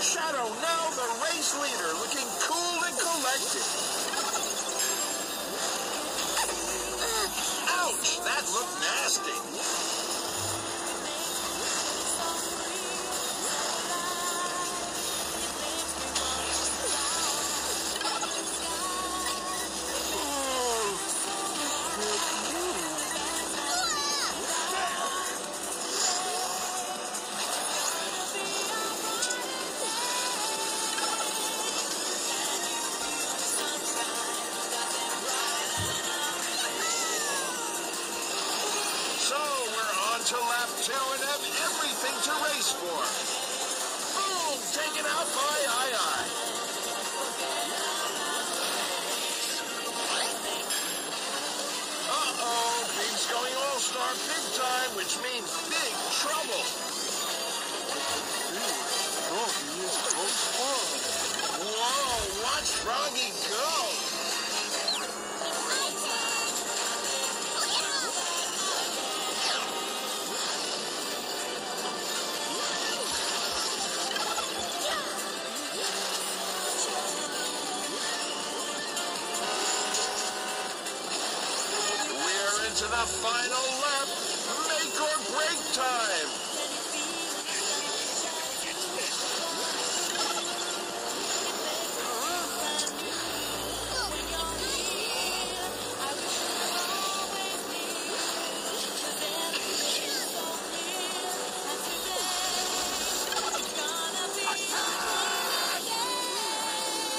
Shadow now the race leader, looking cool and collected. Ouch, that looked nasty. To lap two and have everything to race for. Boom! Taken out by AiAi. Uh-oh, Big's going all-star big time, which means big trouble. Whoa, We're the final lap. Make or break time.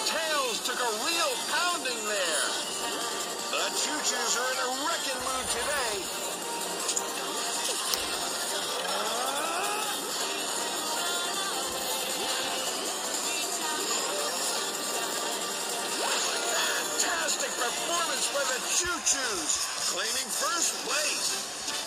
Tails took a real pounding there. The Chuchus are today. Fantastic performance by the Chuchus, claiming first place.